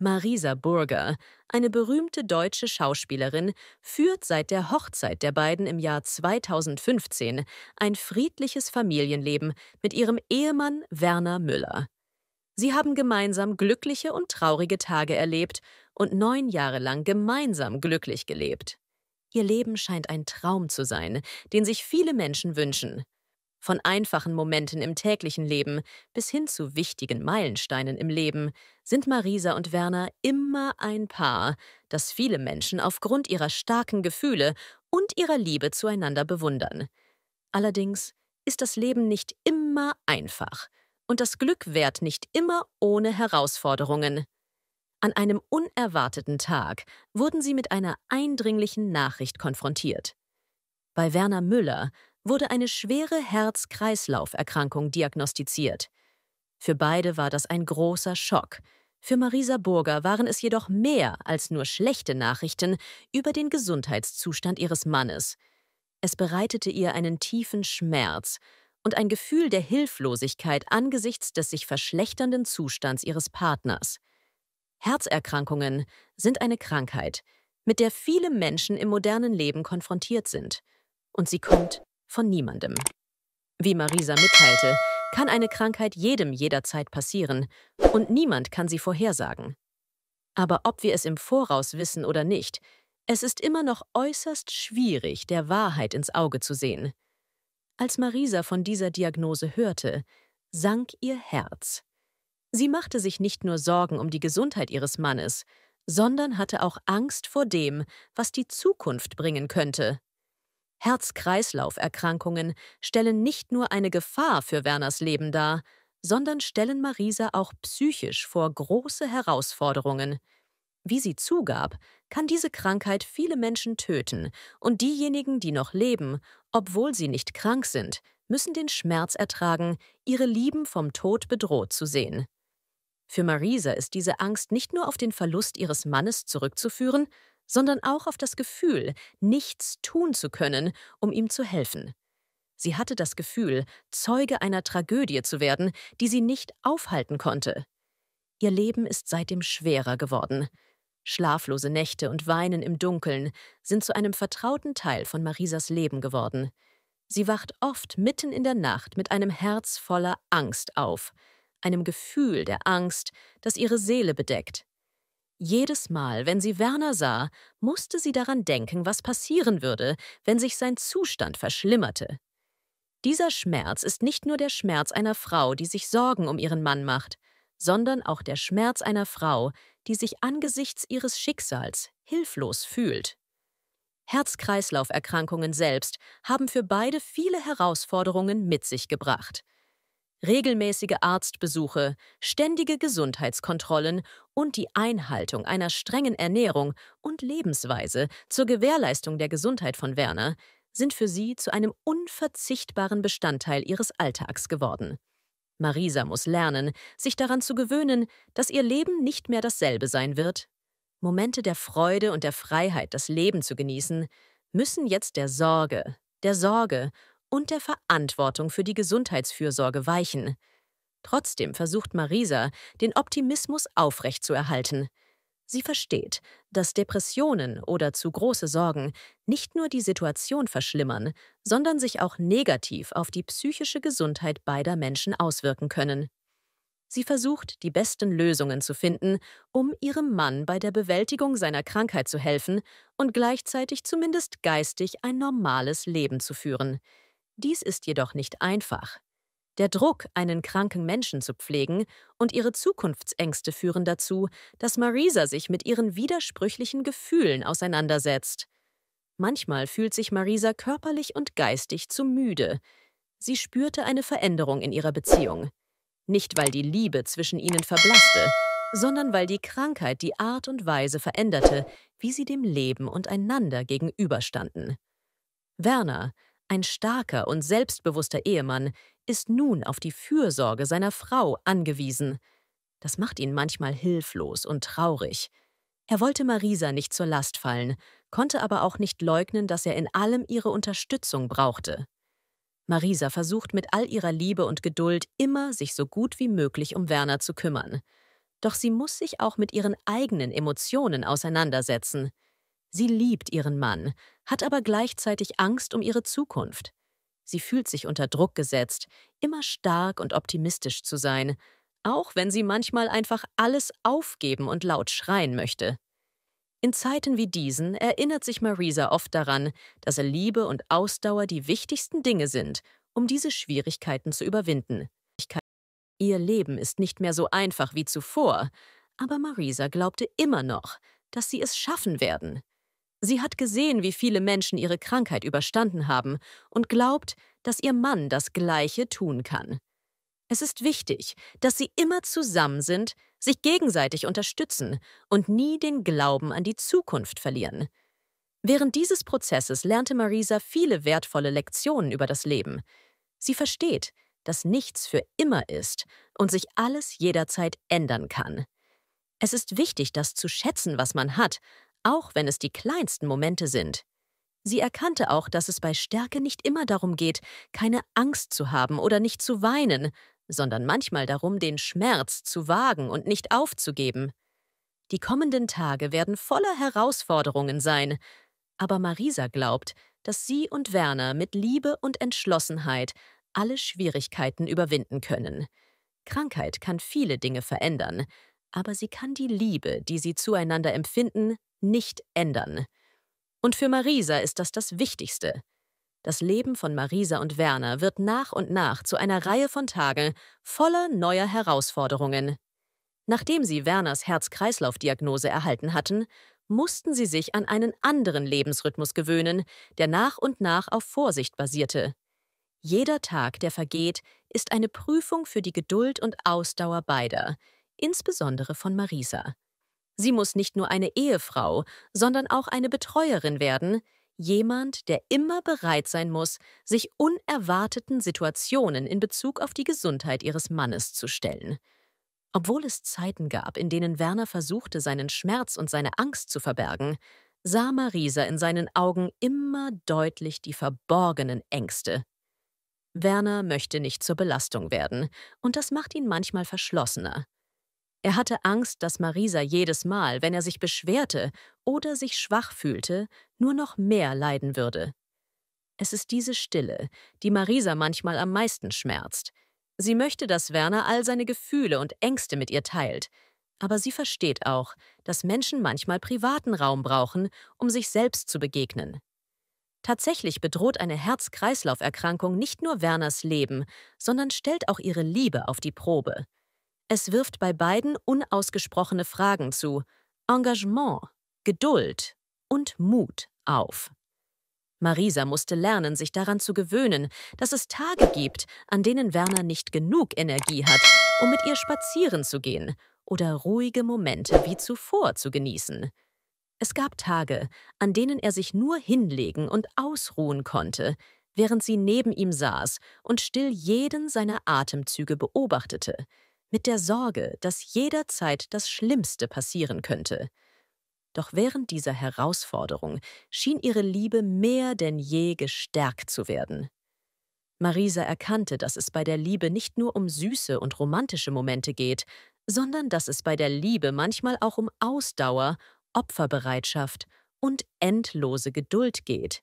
Marisa Burger, eine berühmte deutsche Schauspielerin, führt seit der Hochzeit der beiden im Jahr 2015 ein friedliches Familienleben mit ihrem Ehemann Werner Müller. Sie haben gemeinsam glückliche und traurige Tage erlebt und neun Jahre lang gemeinsam glücklich gelebt. Ihr Leben scheint ein Traum zu sein, den sich viele Menschen wünschen. Von einfachen Momenten im täglichen Leben bis hin zu wichtigen Meilensteinen im Leben sind Marisa und Werner immer ein Paar, das viele Menschen aufgrund ihrer starken Gefühle und ihrer Liebe zueinander bewundern. Allerdings ist das Leben nicht immer einfach und das Glück währt nicht immer ohne Herausforderungen. An einem unerwarteten Tag wurden sie mit einer eindringlichen Nachricht konfrontiert. Bei Werner Müller wurde eine schwere Herz-Kreislauf-Erkrankung diagnostiziert. Für beide war das ein großer Schock. Für Marisa Burger waren es jedoch mehr als nur schlechte Nachrichten über den Gesundheitszustand ihres Mannes. Es bereitete ihr einen tiefen Schmerz und ein Gefühl der Hilflosigkeit angesichts des sich verschlechternden Zustands ihres Partners. Herzerkrankungen sind eine Krankheit, mit der viele Menschen im modernen Leben konfrontiert sind. Und sie kommt von niemandem. Wie Marisa mitteilte, kann eine Krankheit jedem jederzeit passieren und niemand kann sie vorhersagen. Aber ob wir es im Voraus wissen oder nicht, es ist immer noch äußerst schwierig, der Wahrheit ins Auge zu sehen. Als Marisa von dieser Diagnose hörte, sank ihr Herz. Sie machte sich nicht nur Sorgen um die Gesundheit ihres Mannes, sondern hatte auch Angst vor dem, was die Zukunft bringen könnte. Herz-Kreislauf-Erkrankungen stellen nicht nur eine Gefahr für Werners Leben dar, sondern stellen Marisa auch psychisch vor große Herausforderungen. Wie sie zugab, kann diese Krankheit viele Menschen töten, und diejenigen, die noch leben, obwohl sie nicht krank sind, müssen den Schmerz ertragen, ihre Lieben vom Tod bedroht zu sehen. Für Marisa ist diese Angst nicht nur auf den Verlust ihres Mannes zurückzuführen, sondern auch auf das Gefühl, nichts tun zu können, um ihm zu helfen. Sie hatte das Gefühl, Zeuge einer Tragödie zu werden, die sie nicht aufhalten konnte. Ihr Leben ist seitdem schwerer geworden. Schlaflose Nächte und Weinen im Dunkeln sind zu einem vertrauten Teil von Marisas Leben geworden. Sie wacht oft mitten in der Nacht mit einem Herz voller Angst auf, einem Gefühl der Angst, das ihre Seele bedeckt. Jedes Mal, wenn sie Werner sah, musste sie daran denken, was passieren würde, wenn sich sein Zustand verschlimmerte. Dieser Schmerz ist nicht nur der Schmerz einer Frau, die sich Sorgen um ihren Mann macht, sondern auch der Schmerz einer Frau, die sich angesichts ihres Schicksals hilflos fühlt. Herz-Kreislauf-Erkrankungen selbst haben für beide viele Herausforderungen mit sich gebracht regelmäßige Arztbesuche, ständige Gesundheitskontrollen und die Einhaltung einer strengen Ernährung und Lebensweise zur Gewährleistung der Gesundheit von Werner sind für sie zu einem unverzichtbaren Bestandteil ihres Alltags geworden. Marisa muss lernen, sich daran zu gewöhnen, dass ihr Leben nicht mehr dasselbe sein wird. Momente der Freude und der Freiheit, das Leben zu genießen, müssen jetzt der Sorge, der Sorge und der Verantwortung für die Gesundheitsfürsorge weichen. Trotzdem versucht Marisa, den Optimismus aufrechtzuerhalten. Sie versteht, dass Depressionen oder zu große Sorgen nicht nur die Situation verschlimmern, sondern sich auch negativ auf die psychische Gesundheit beider Menschen auswirken können. Sie versucht, die besten Lösungen zu finden, um ihrem Mann bei der Bewältigung seiner Krankheit zu helfen und gleichzeitig zumindest geistig ein normales Leben zu führen. Dies ist jedoch nicht einfach. Der Druck, einen kranken Menschen zu pflegen, und ihre Zukunftsängste führen dazu, dass Marisa sich mit ihren widersprüchlichen Gefühlen auseinandersetzt. Manchmal fühlt sich Marisa körperlich und geistig zu müde. Sie spürte eine Veränderung in ihrer Beziehung. Nicht, weil die Liebe zwischen ihnen verblasste, sondern weil die Krankheit die Art und Weise veränderte, wie sie dem Leben und einander gegenüberstanden. Werner, ein starker und selbstbewusster Ehemann ist nun auf die Fürsorge seiner Frau angewiesen. Das macht ihn manchmal hilflos und traurig. Er wollte Marisa nicht zur Last fallen, konnte aber auch nicht leugnen, dass er in allem ihre Unterstützung brauchte. Marisa versucht mit all ihrer Liebe und Geduld immer, sich so gut wie möglich um Werner zu kümmern. Doch sie muss sich auch mit ihren eigenen Emotionen auseinandersetzen. Sie liebt ihren Mann, hat aber gleichzeitig Angst um ihre Zukunft. Sie fühlt sich unter Druck gesetzt, immer stark und optimistisch zu sein, auch wenn sie manchmal einfach alles aufgeben und laut schreien möchte. In Zeiten wie diesen erinnert sich Marisa oft daran, dass Liebe und Ausdauer die wichtigsten Dinge sind, um diese Schwierigkeiten zu überwinden. Ihr Leben ist nicht mehr so einfach wie zuvor, aber Marisa glaubte immer noch, dass sie es schaffen werden. Sie hat gesehen, wie viele Menschen ihre Krankheit überstanden haben und glaubt, dass ihr Mann das Gleiche tun kann. Es ist wichtig, dass sie immer zusammen sind, sich gegenseitig unterstützen und nie den Glauben an die Zukunft verlieren. Während dieses Prozesses lernte Marisa viele wertvolle Lektionen über das Leben. Sie versteht, dass nichts für immer ist und sich alles jederzeit ändern kann. Es ist wichtig, das zu schätzen, was man hat, auch wenn es die kleinsten Momente sind. Sie erkannte auch, dass es bei Stärke nicht immer darum geht, keine Angst zu haben oder nicht zu weinen, sondern manchmal darum, den Schmerz zu wagen und nicht aufzugeben. Die kommenden Tage werden voller Herausforderungen sein, aber Marisa glaubt, dass sie und Werner mit Liebe und Entschlossenheit alle Schwierigkeiten überwinden können. Krankheit kann viele Dinge verändern, aber sie kann die Liebe, die sie zueinander empfinden, nicht ändern. Und für Marisa ist das das Wichtigste. Das Leben von Marisa und Werner wird nach und nach zu einer Reihe von Tagen voller neuer Herausforderungen. Nachdem sie Werners Herz-Kreislauf-Diagnose erhalten hatten, mussten sie sich an einen anderen Lebensrhythmus gewöhnen, der nach und nach auf Vorsicht basierte. Jeder Tag, der vergeht, ist eine Prüfung für die Geduld und Ausdauer beider, insbesondere von Marisa. Sie muss nicht nur eine Ehefrau, sondern auch eine Betreuerin werden, jemand, der immer bereit sein muss, sich unerwarteten Situationen in Bezug auf die Gesundheit ihres Mannes zu stellen. Obwohl es Zeiten gab, in denen Werner versuchte, seinen Schmerz und seine Angst zu verbergen, sah Marisa in seinen Augen immer deutlich die verborgenen Ängste. Werner möchte nicht zur Belastung werden, und das macht ihn manchmal verschlossener. Er hatte Angst, dass Marisa jedes Mal, wenn er sich beschwerte oder sich schwach fühlte, nur noch mehr leiden würde. Es ist diese Stille, die Marisa manchmal am meisten schmerzt. Sie möchte, dass Werner all seine Gefühle und Ängste mit ihr teilt, aber sie versteht auch, dass Menschen manchmal privaten Raum brauchen, um sich selbst zu begegnen. Tatsächlich bedroht eine Herz-Kreislauf-Erkrankung nicht nur Werners Leben, sondern stellt auch ihre Liebe auf die Probe. Es wirft bei beiden unausgesprochene Fragen zu Engagement, Geduld und Mut auf. Marisa musste lernen, sich daran zu gewöhnen, dass es Tage gibt, an denen Werner nicht genug Energie hat, um mit ihr spazieren zu gehen oder ruhige Momente wie zuvor zu genießen. Es gab Tage, an denen er sich nur hinlegen und ausruhen konnte, während sie neben ihm saß und still jeden seiner Atemzüge beobachtete, mit der Sorge, dass jederzeit das Schlimmste passieren könnte. Doch während dieser Herausforderung schien ihre Liebe mehr denn je gestärkt zu werden. Marisa erkannte, dass es bei der Liebe nicht nur um süße und romantische Momente geht, sondern dass es bei der Liebe manchmal auch um Ausdauer, Opferbereitschaft und endlose Geduld geht.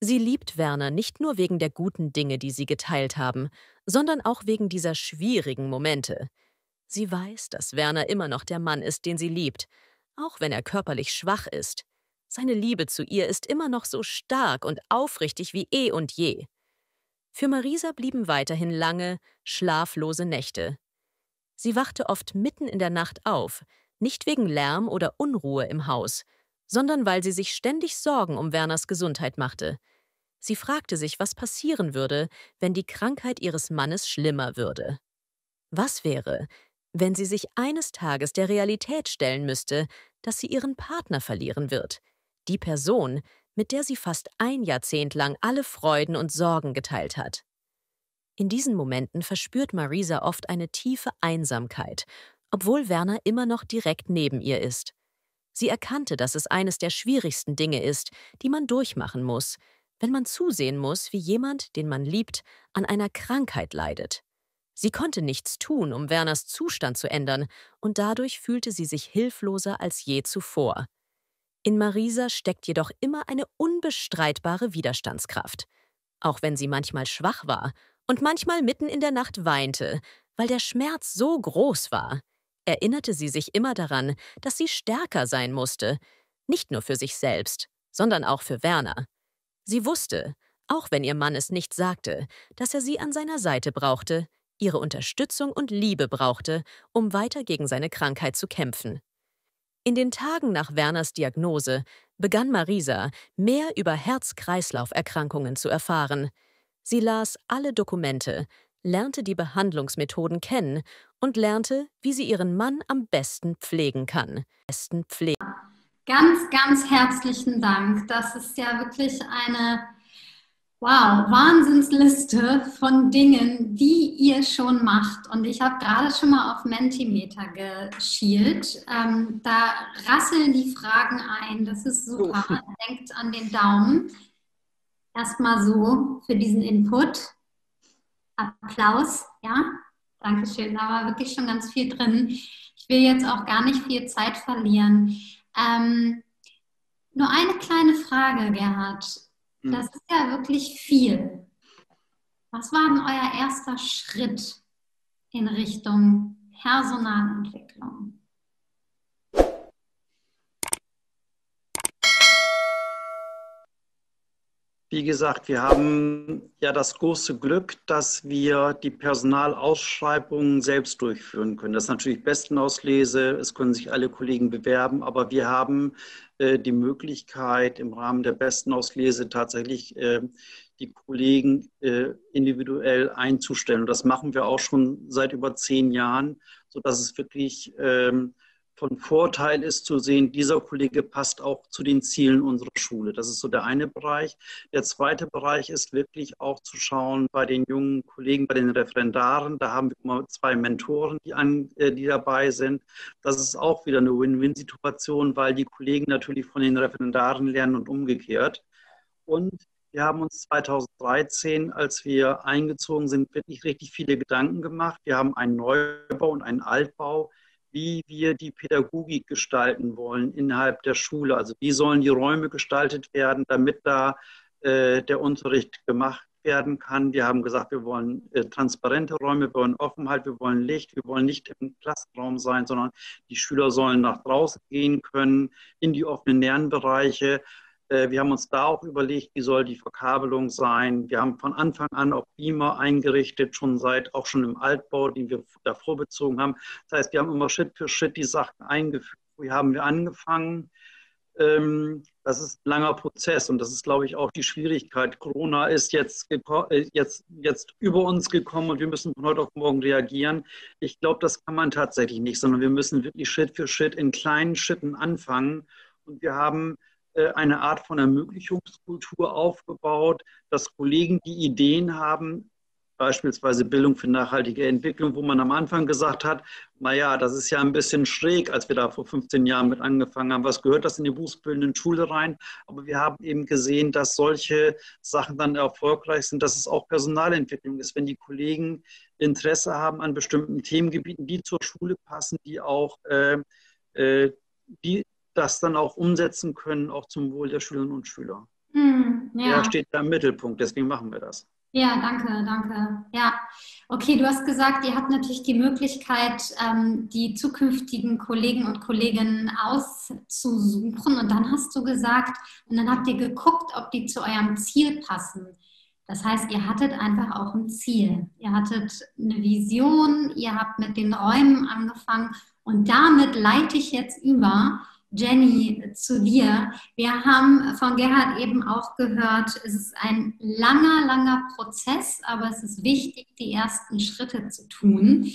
Sie liebt Werner nicht nur wegen der guten Dinge, die sie geteilt haben, sondern auch wegen dieser schwierigen Momente. Sie weiß, dass Werner immer noch der Mann ist, den sie liebt, auch wenn er körperlich schwach ist. Seine Liebe zu ihr ist immer noch so stark und aufrichtig wie eh und je. Für Marisa blieben weiterhin lange, schlaflose Nächte. Sie wachte oft mitten in der Nacht auf, nicht wegen Lärm oder Unruhe im Haus, sondern weil sie sich ständig Sorgen um Werners Gesundheit machte. Sie fragte sich, was passieren würde, wenn die Krankheit ihres Mannes schlimmer würde. Was wäre, wenn sie sich eines Tages der Realität stellen müsste, dass sie ihren Partner verlieren wird, die Person, mit der sie fast ein Jahrzehnt lang alle Freuden und Sorgen geteilt hat. In diesen Momenten verspürt Marisa oft eine tiefe Einsamkeit, obwohl Werner immer noch direkt neben ihr ist. Sie erkannte, dass es eines der schwierigsten Dinge ist, die man durchmachen muss, wenn man zusehen muss, wie jemand, den man liebt, an einer Krankheit leidet. Sie konnte nichts tun, um Werners Zustand zu ändern, und dadurch fühlte sie sich hilfloser als je zuvor. In Marisa steckt jedoch immer eine unbestreitbare Widerstandskraft. Auch wenn sie manchmal schwach war und manchmal mitten in der Nacht weinte, weil der Schmerz so groß war, erinnerte sie sich immer daran, dass sie stärker sein musste, nicht nur für sich selbst, sondern auch für Werner. Sie wusste, auch wenn ihr Mann es nicht sagte, dass er sie an seiner Seite brauchte, ihre Unterstützung und Liebe brauchte, um weiter gegen seine Krankheit zu kämpfen. In den Tagen nach Werners Diagnose begann Marisa, mehr über Herz-Kreislauf-Erkrankungen zu erfahren. Sie las alle Dokumente, lernte die Behandlungsmethoden kennen und lernte, wie sie ihren Mann am besten pflegen kann. Besten pflegen. Ganz, ganz herzlichen Dank. Das ist ja wirklich eine wow, Wahnsinnsliste von Dingen, die ihr schon macht. Und ich habe gerade schon mal auf Mentimeter geschielt. Ähm, da rasseln die Fragen ein. Das ist super. Denkt an den Daumen. Erstmal so für diesen Input. Applaus, ja. Dankeschön. Da war wirklich schon ganz viel drin. Ich will jetzt auch gar nicht viel Zeit verlieren. Ähm, nur eine kleine Frage, Gerhard. Hm. Das ist ja wirklich viel. Was war denn euer erster Schritt in Richtung Personalentwicklung? Wie gesagt, wir haben ja das große Glück, dass wir die Personalausschreibungen selbst durchführen können. Das ist natürlich Bestenauslese, es können sich alle Kollegen bewerben, aber wir haben äh, die Möglichkeit, im Rahmen der Bestenauslese tatsächlich äh, die Kollegen äh, individuell einzustellen. Und das machen wir auch schon seit über zehn Jahren, sodass es wirklich ähm, von Vorteil ist zu sehen, dieser Kollege passt auch zu den Zielen unserer Schule. Das ist so der eine Bereich. Der zweite Bereich ist wirklich auch zu schauen bei den jungen Kollegen, bei den Referendaren. Da haben wir immer zwei Mentoren, die, an, äh, die dabei sind. Das ist auch wieder eine Win-Win-Situation, weil die Kollegen natürlich von den Referendaren lernen und umgekehrt. Und wir haben uns 2013, als wir eingezogen sind, wirklich richtig viele Gedanken gemacht. Wir haben einen Neubau und einen Altbau wie wir die Pädagogik gestalten wollen innerhalb der Schule. Also wie sollen die Räume gestaltet werden, damit da äh, der Unterricht gemacht werden kann. Wir haben gesagt, wir wollen äh, transparente Räume, wir wollen Offenheit, wir wollen Licht, wir wollen nicht im Klassenraum sein, sondern die Schüler sollen nach draußen gehen können, in die offenen Lernbereiche. Äh, wir haben uns da auch überlegt, wie soll die Verkabelung sein. Wir haben von Anfang an auch Beamer eingerichtet, schon seit, auch schon im Altbau, den wir davor bezogen haben. Das heißt, wir haben immer Schritt für Schritt die Sachen eingeführt. Wie haben wir angefangen? Ähm, das ist ein langer Prozess und das ist, glaube ich, auch die Schwierigkeit. Corona ist jetzt, äh, jetzt, jetzt über uns gekommen und wir müssen von heute auf morgen reagieren. Ich glaube, das kann man tatsächlich nicht, sondern wir müssen wirklich Schritt für Schritt in kleinen Schritten anfangen. Und wir haben eine Art von Ermöglichungskultur aufgebaut, dass Kollegen, die Ideen haben, beispielsweise Bildung für nachhaltige Entwicklung, wo man am Anfang gesagt hat, naja, das ist ja ein bisschen schräg, als wir da vor 15 Jahren mit angefangen haben. Was gehört das in die berufsbildenden Schule rein? Aber wir haben eben gesehen, dass solche Sachen dann erfolgreich sind, dass es auch Personalentwicklung ist. Wenn die Kollegen Interesse haben an bestimmten Themengebieten, die zur Schule passen, die auch äh, äh die das dann auch umsetzen können, auch zum Wohl der Schülerinnen und Schüler. Hm, ja. Der steht da im Mittelpunkt, deswegen machen wir das. Ja, danke, danke. Ja, okay, du hast gesagt, ihr habt natürlich die Möglichkeit, ähm, die zukünftigen Kollegen und Kolleginnen auszusuchen. Und dann hast du gesagt, und dann habt ihr geguckt, ob die zu eurem Ziel passen. Das heißt, ihr hattet einfach auch ein Ziel. Ihr hattet eine Vision, ihr habt mit den Räumen angefangen. Und damit leite ich jetzt über Jenny, zu dir. Wir haben von Gerhard eben auch gehört, es ist ein langer, langer Prozess, aber es ist wichtig, die ersten Schritte zu tun.